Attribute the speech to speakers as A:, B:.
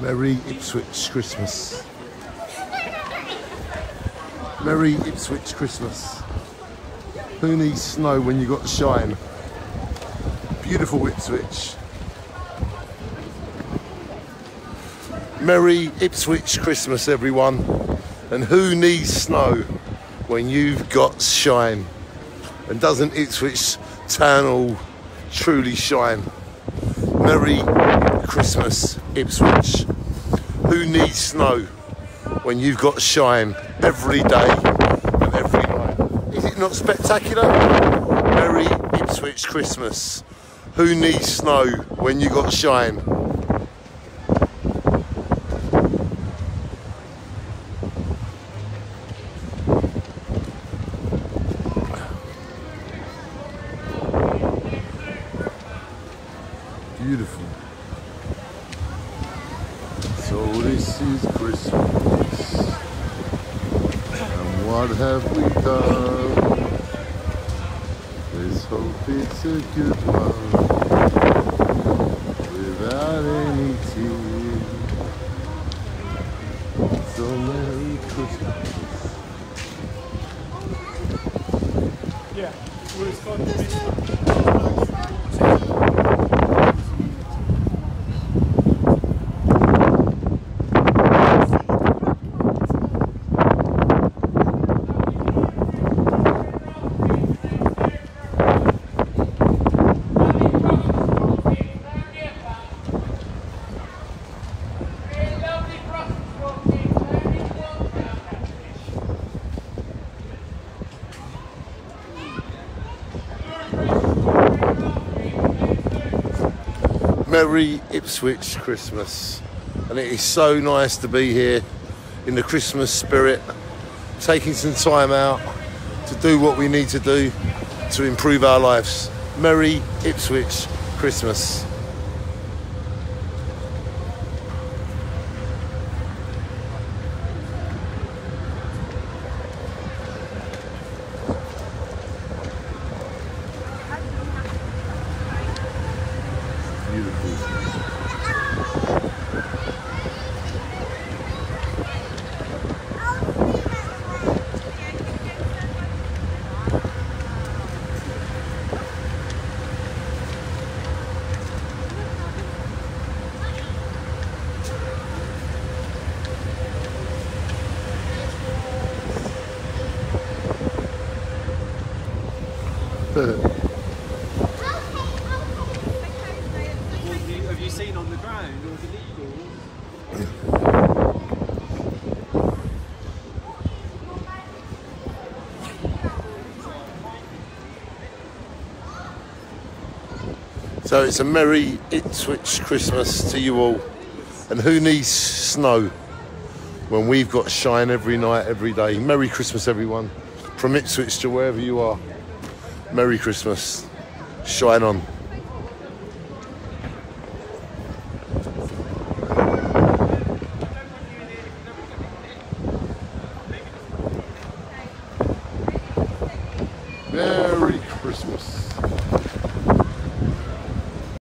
A: Merry Ipswich Christmas. Merry Ipswich Christmas. Who needs snow when you got shine? Beautiful Ipswich. Merry Ipswich Christmas, everyone. And who needs snow when you've got shine? And doesn't Ipswich town all truly shine? Merry Christmas, Ipswich. Who needs snow when you've got shine every day and every night? Is it not spectacular? Merry Ipswich Christmas. Who needs snow when you've got shine? Beautiful. So this is Christmas. And what have we done? Let's hope it's a good one. Without any tears. So Merry Christmas.
B: Yeah, well, it's got
A: Merry Ipswich Christmas. And it is so nice to be here in the Christmas spirit, taking some time out to do what we need to do to improve our lives. Merry Ipswich Christmas. Beautiful.
B: Have you, seen on the ground all the legals?
A: So it's a merry Ipswich Christmas to you all. And who needs snow when we've got shine every night, every day? Merry Christmas, everyone. From Ipswich to wherever you are. Merry Christmas. Shine on. Merry Christmas.